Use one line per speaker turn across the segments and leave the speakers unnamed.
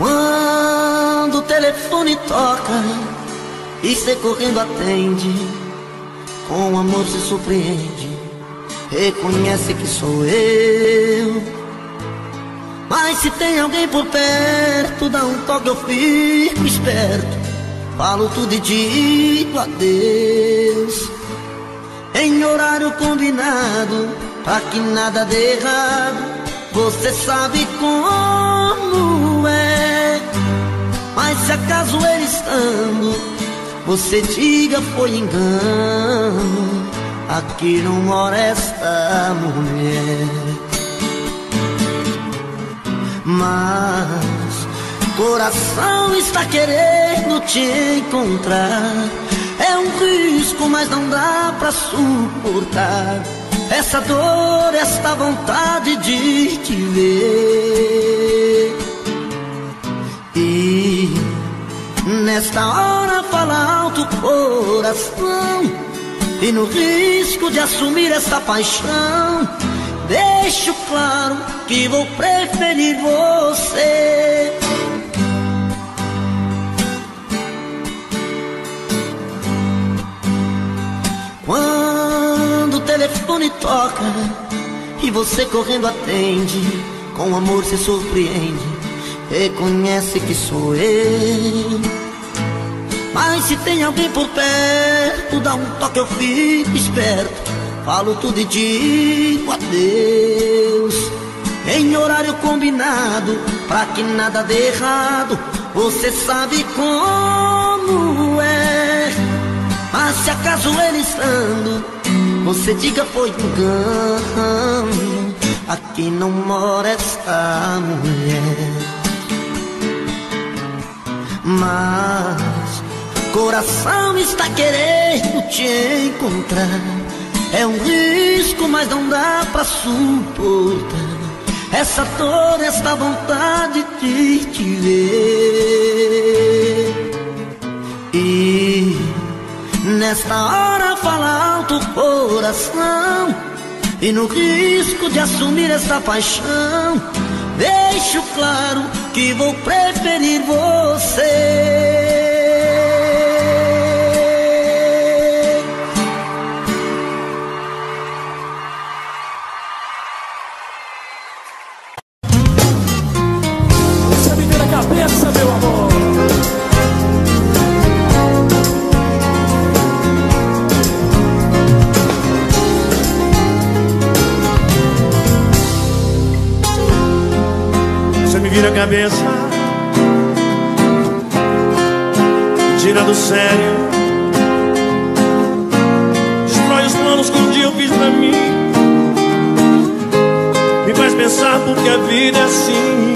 Quando o telefone toca e você correndo atende, com amor se surpreende, reconhece que sou eu. Mas se tem alguém por perto, dá um toque, eu fico esperto. Falo tudo e digo adeus. Em horário combinado, pra que nada dê errado. Você sabe como é. Mas se acaso ele estando, você diga foi engano. Aqui não mora esta mulher. Mas coração está querendo te encontrar. É um risco, mas não dá pra suportar. Essa dor, esta vontade de te ver. Nesta hora fala alto coração. E no risco de assumir essa paixão, deixo claro que vou preferir você. Quando o telefone toca e você correndo atende, com amor se surpreende, reconhece que sou eu. Mas se tem alguém por perto, dá um toque, eu fico esperto. Falo tudo e digo adeus. Em horário combinado, pra que nada dê errado, você sabe como é. Mas se acaso ele estando, você diga foi engano. Aqui não mora esta mulher. Mas coração está querendo te encontrar. É um risco, mas não dá pra suportar. Essa dor, esta vontade de te ver. E Nesta hora fala alto coração E no risco de assumir esta paixão Deixo claro que vou preferir você
cabeça.
Tira do sério. Destrói os planos que um dia eu fiz pra mim. Me faz pensar porque a vida é assim.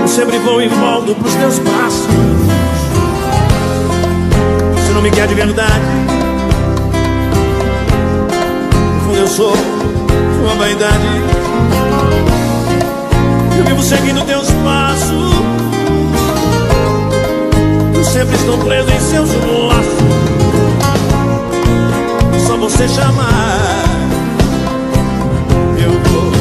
Eu sempre vou e volto pros teus passos. Você não me quer de verdade? No fundo eu sou sua vaidade vivo seguindo teus passos. Eu sempre estou preso em seus laços. Só você chamar Eu vou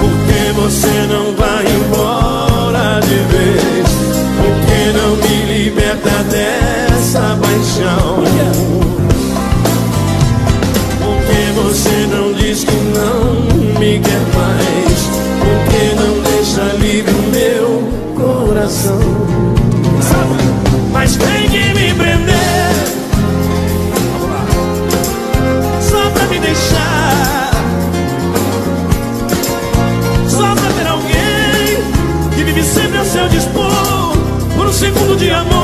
Porque você não vai embora de vez. Porque não me liberta dessa paixão Mas tem que me prender. Só pra me deixar. Só pra ter alguém Que vive sempre a seu dispor Por um segundo de amor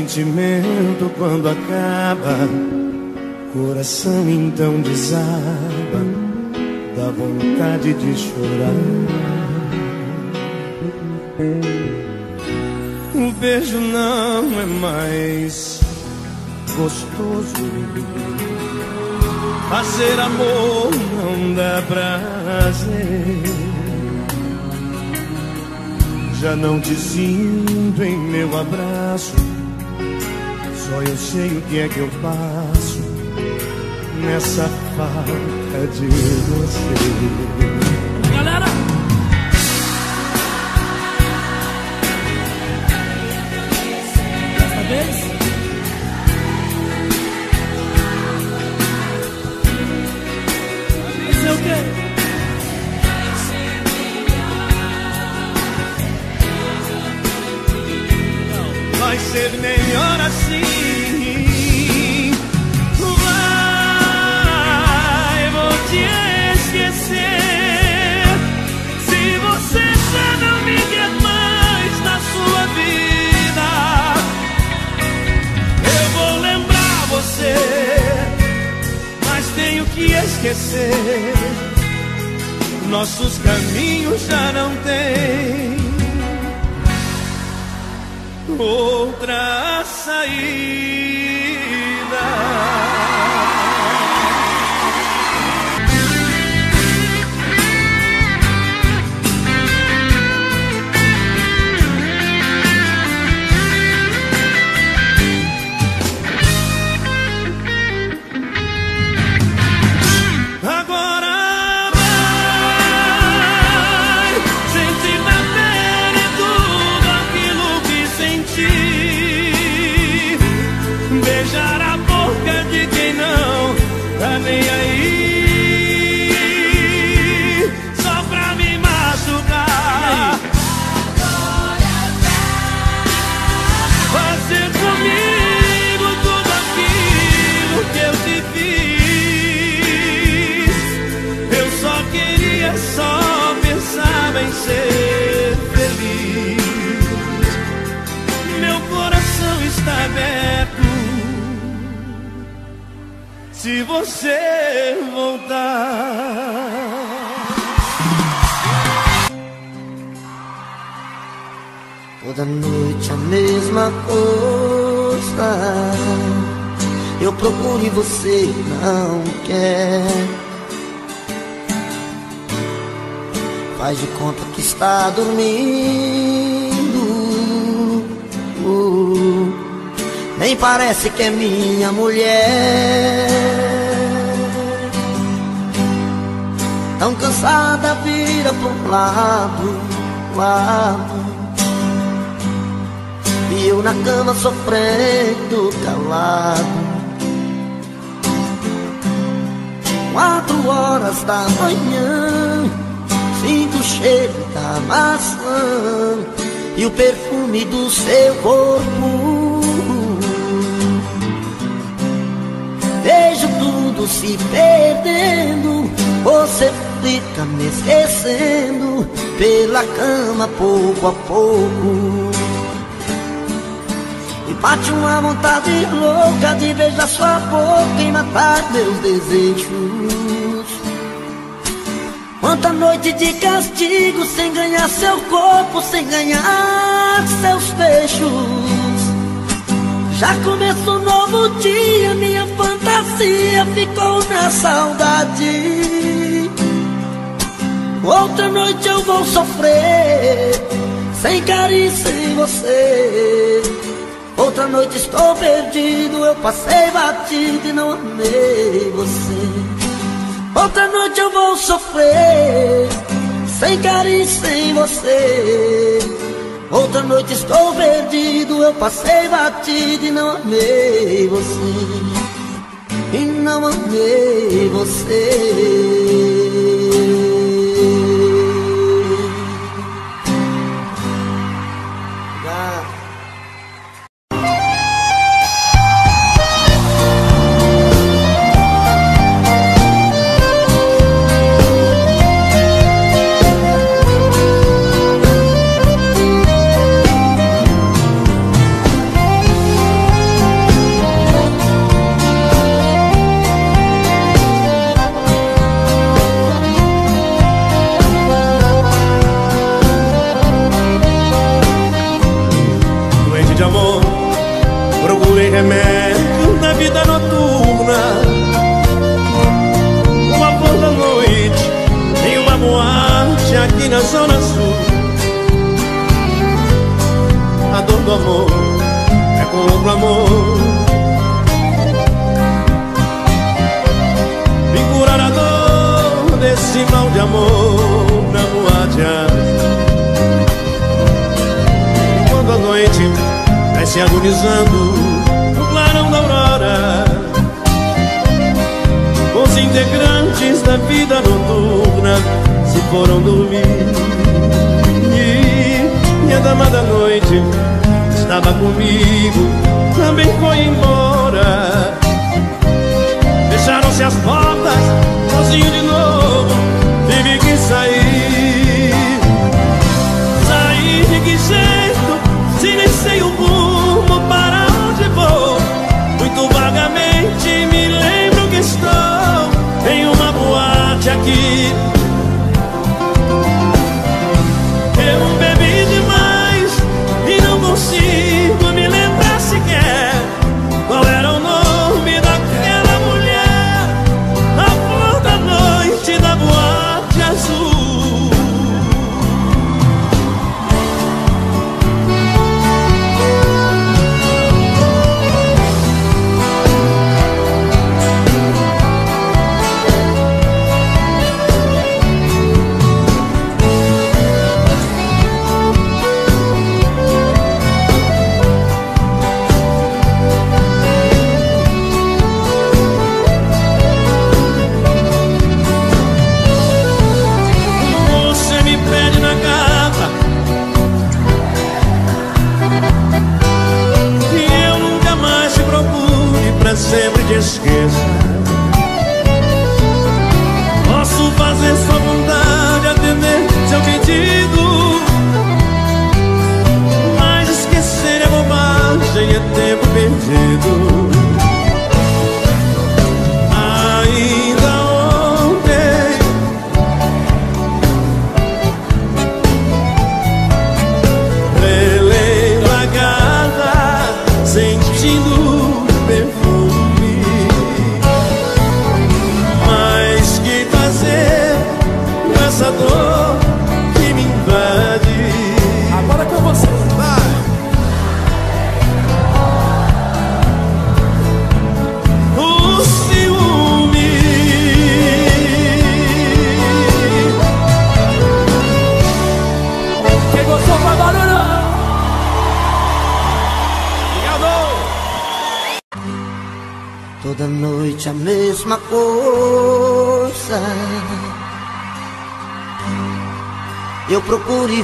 sentimento quando acaba Coração então desaba Dá vontade de chorar O beijo não é mais gostoso. Fazer amor não dá prazer. Já não te sinto em meu abraço. Só eu sei o que é que eu passo nessa falta de você. Esquecer. Nossos caminhos já não têm outra saída. Você voltar.
Toda noite a mesma coisa. Eu procuro e você não quer. Faz de conta que está dormindo. Uh, nem parece que é minha mulher. Tão cansada, vira pro lado, lado. E eu na cama sofrendo calado Quatro horas da manhã Sinto o cheiro da maçã E o perfume do seu corpo Vejo tudo se perdendo Você fica me esquecendo Pela cama pouco a pouco e bate uma vontade louca de beijar sua boca e matar meus desejos
Quanta noite de castigo sem ganhar seu corpo, sem ganhar seus beijos. Já começou um novo dia, minha fantasia ficou na saudade. Outra noite eu vou sofrer, sem carinho, sem você. Outra noite estou perdido, eu passei batido e não amei você. Outra noite eu vou sofrer Sem carinho, sem você Outra noite estou perdido Eu passei batido e não amei você E não amei você foram dormir. E minha amada noite estava comigo, também foi embora. Fecharam-se as portas, sozinho de novo, tive que sair. Saí de que jeito, se nem sei o rumo para onde vou. Muito vagamente me lembro que estou em uma boate aqui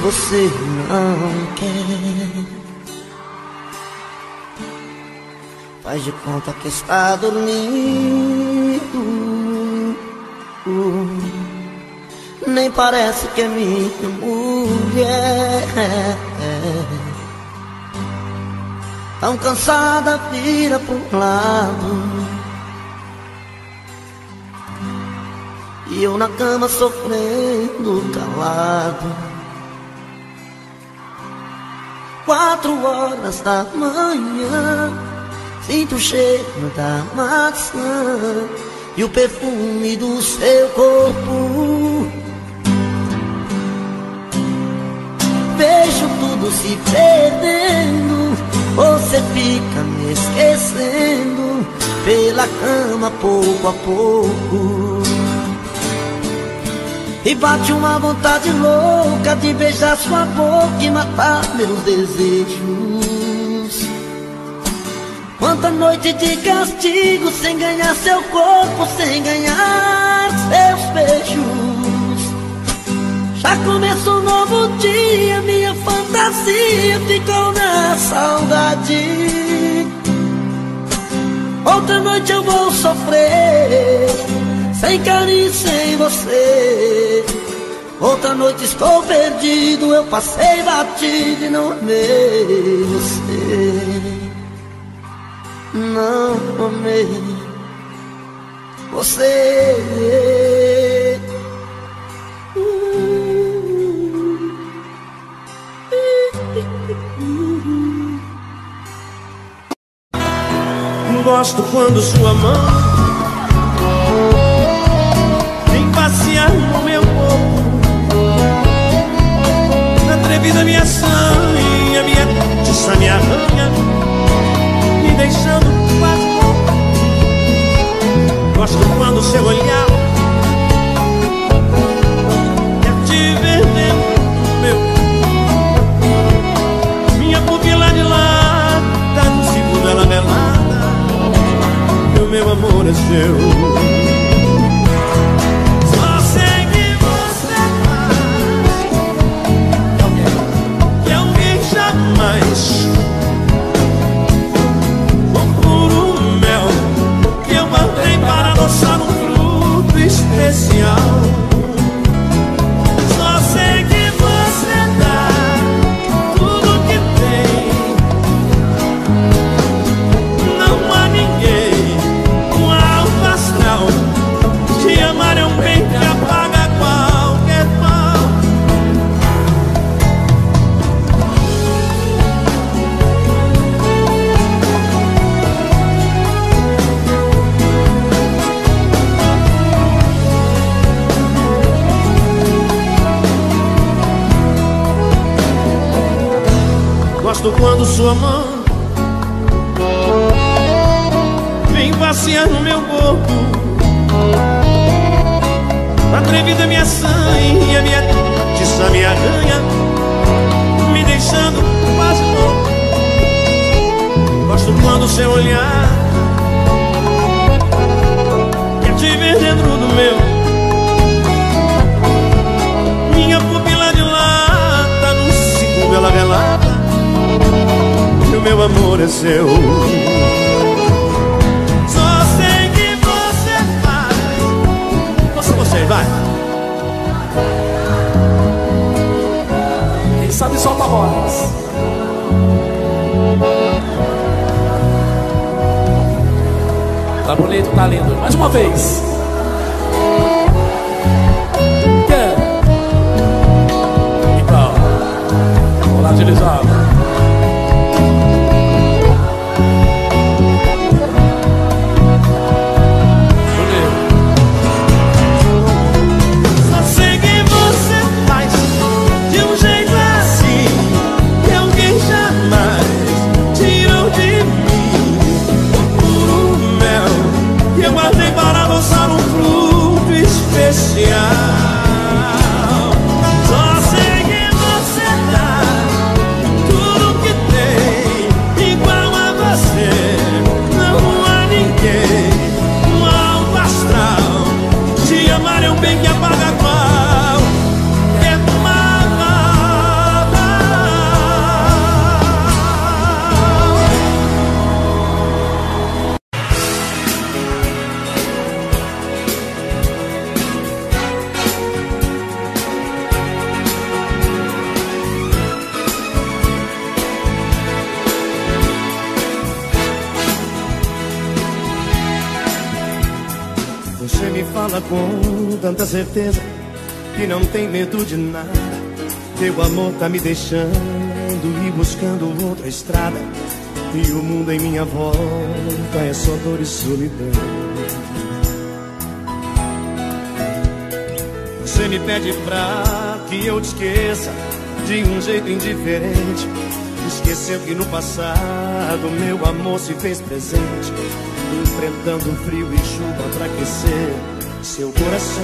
você não quer. Faz de conta que está dormindo. Nem parece que é minha mulher. Tão cansada, vira pro lado.
E eu na cama sofrendo calado Quatro horas da manhã. Sinto o cheiro da maçã E o perfume do seu corpo. Vejo tudo se perdendo Você fica me esquecendo. Pela cama pouco a pouco e bate uma vontade louca de beijar sua boca e matar meus desejos. Quanta noite de castigo sem ganhar seu corpo, sem ganhar seus beijos. Já começou um novo dia, minha fantasia ficou na saudade. Outra noite eu vou sofrer sem carinho, sem você. Outra noite estou perdido Eu passei batido e não amei você. Não amei Você.
Gosto quando sua mão passear no meu corpo. Atrevida minha sangue, a minha tiça me arranha Me deixando quase louco. Gosto quando seu olhar Quer te ver dentro meu Minha pupila de lata No segundo ela velada E o meu amor é seu quando sua mão Vem passear no meu corpo Atrevida sangue, a minha tiça me arranha Me deixando quase louco Gosto quando seu olhar Quer te ver dentro do meu. Minha pupila de lata No segundo ela relata o meu amor é seu. Só sei que você faz. Você, você, vai.
Quem sabe solta a voz. Tá bonito, tá lindo. Mais uma vez. Quer? Então Vamos lá, utilizar
fala com tanta certeza que não tem medo de nada. Teu amor tá me deixando e buscando outra estrada. E o mundo em minha volta é só dor e solidão. Você me pede pra que eu te esqueça de um jeito indiferente. Esqueceu que no passado meu amor se fez presente, enfrentando frio e chuva pra aquecer seu coração.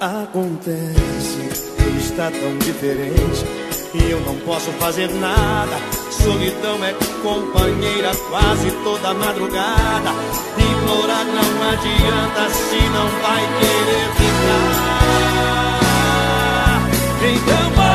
Acontece que está tão diferente e eu não posso fazer nada. Solidão é companheira quase toda madrugada. Implorar não adianta se não vai querer ficar. Então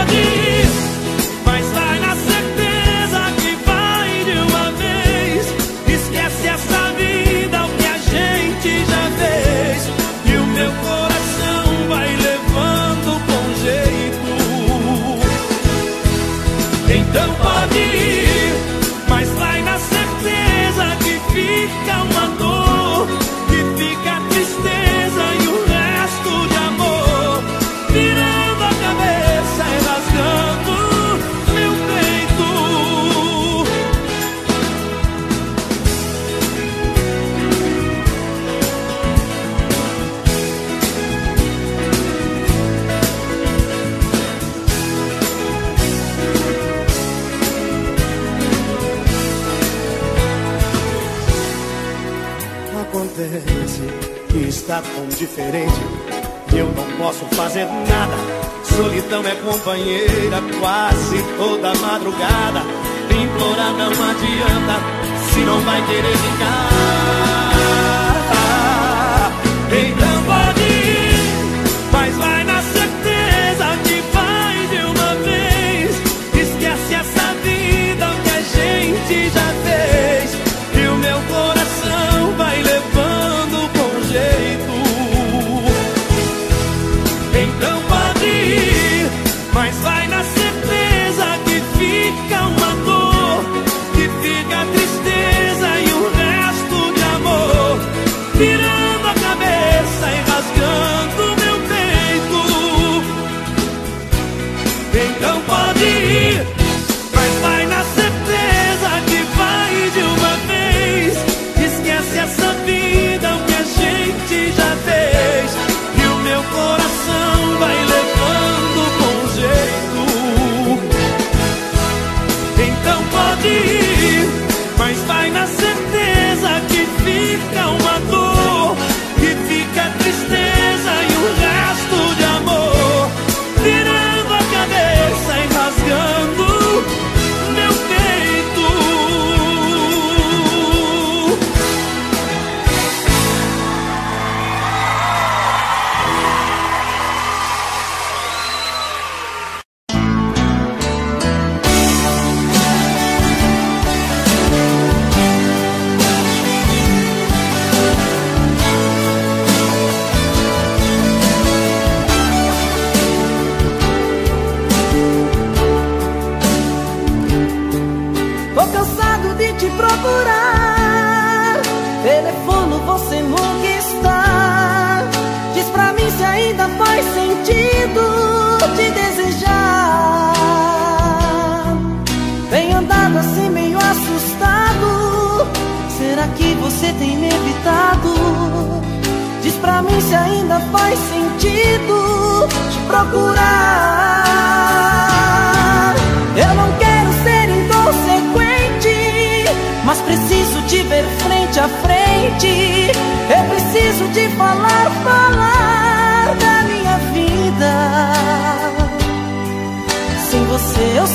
companheira quase toda madrugada. Implorar não adianta se não vai querer ficar.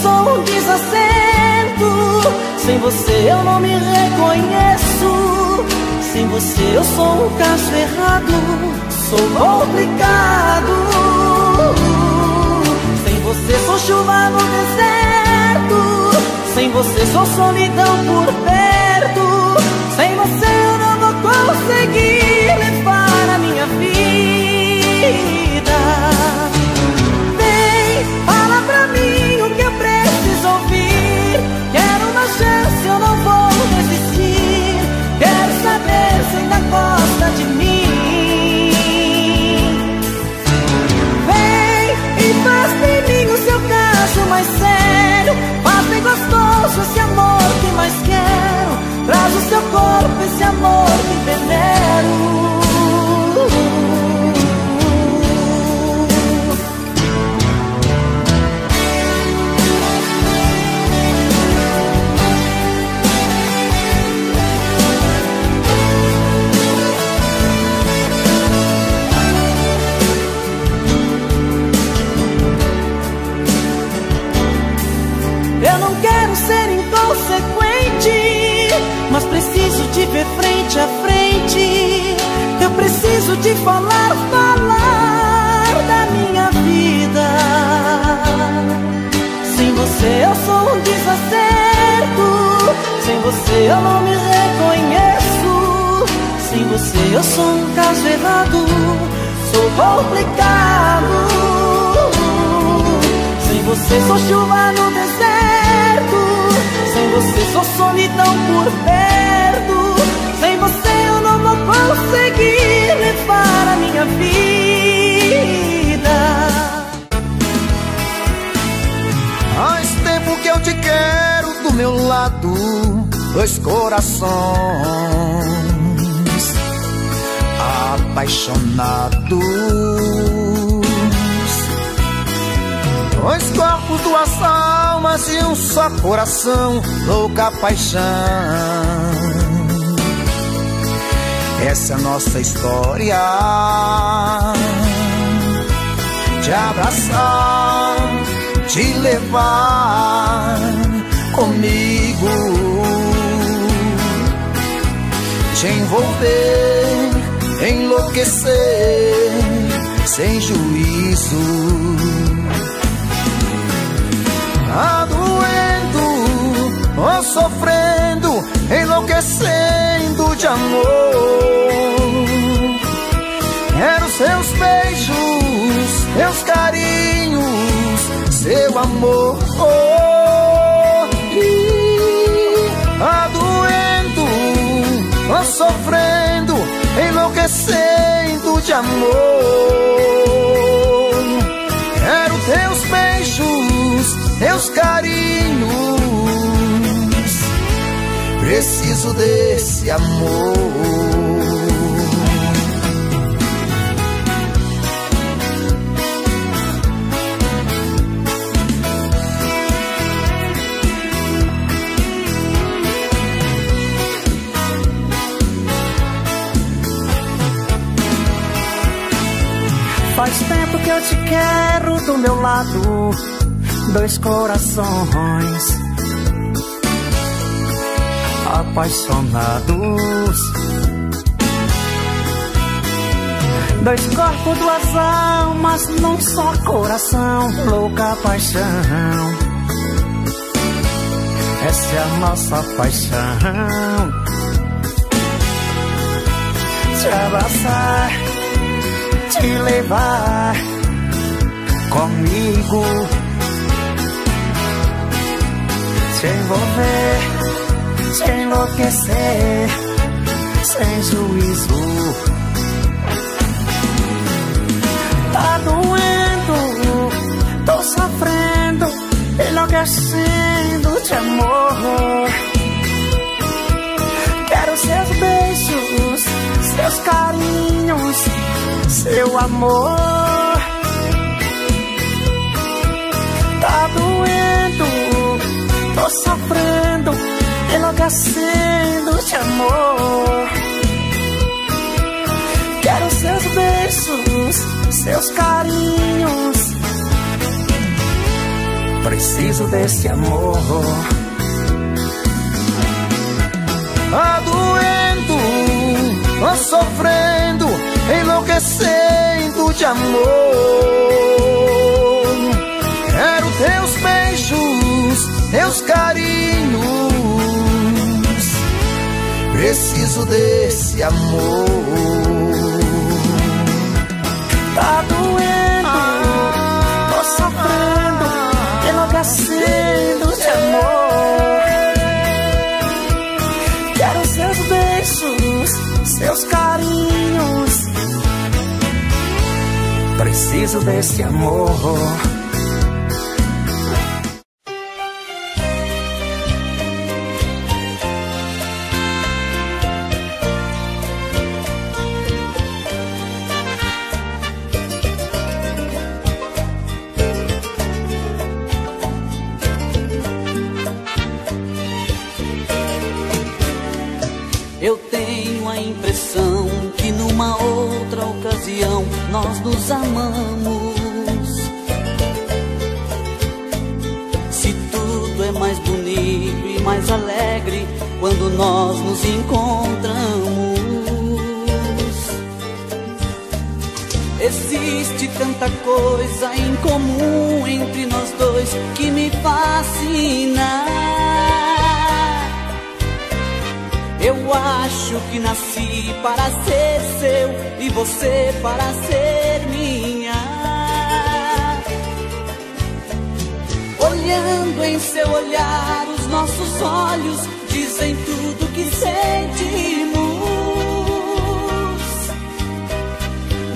Sou um desacerto. Sem você eu não me reconheço. Sem você eu sou um caso errado. Sou complicado. Sem você sou chuva no deserto. Sem você sou solidão por perto. Sem você eu não vou conseguir levar a minha vida. chance, eu não vou desistir. Quero saber se ainda gosta
de mim. Vem e faz de mim o seu caso mais sério.
Faz bem gostoso esse amor que mais dois corações apaixonados. Dois corpos, duas almas e um só coração, louca paixão. Essa é a nossa história. Te abraçar, te levar comigo, te envolver, enlouquecer sem juízo. Tá doendo, ou sofrendo, enlouquecendo de amor. Quero seus beijos, meus carinhos, seu amor. Enlouquecendo de amor. Quero teus beijos, teus carinhos. Preciso desse amor.
Faz tempo que eu te quero do meu lado, dois corações apaixonados. Dois corpos, duas almas, num só coração, louca paixão. Essa é a nossa paixão. Te abraçar te levar comigo, te envolver, te enlouquecer, sem juízo. Tá doendo, tô sofrendo, enlouquecendo de amor. Quero seus beijos, seus carinhos seu amor tá doendo, tô sofrendo, enlouquecendo de amor. Quero seus beijos, seus carinhos. Preciso desse amor.
De amor. Quero teus beijos, teus carinhos. Preciso desse amor.
Preciso desse amor.
Tenho a impressão que numa outra ocasião nós nos amamos. Se tudo é mais bonito e mais alegre quando nós nos encontramos. Existe tanta coisa em comum entre nós dois que me fascina. Acho que nasci para ser seu e você para ser minha. Olhando em seu olhar, os nossos olhos dizem tudo que sentimos.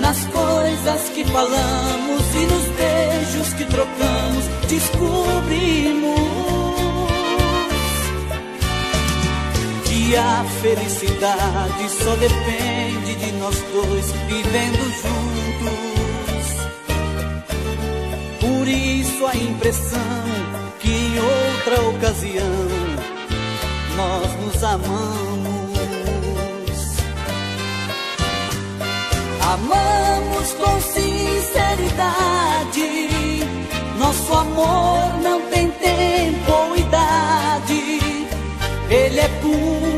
Nas coisas que falamos e nos beijos que trocamos, descobrimos. A felicidade só depende de nós dois vivendo juntos. Por isso a impressão que em outra ocasião nós nos amamos. Amamos com sinceridade. Nosso amor não tem tempo ou idade. Ele é puro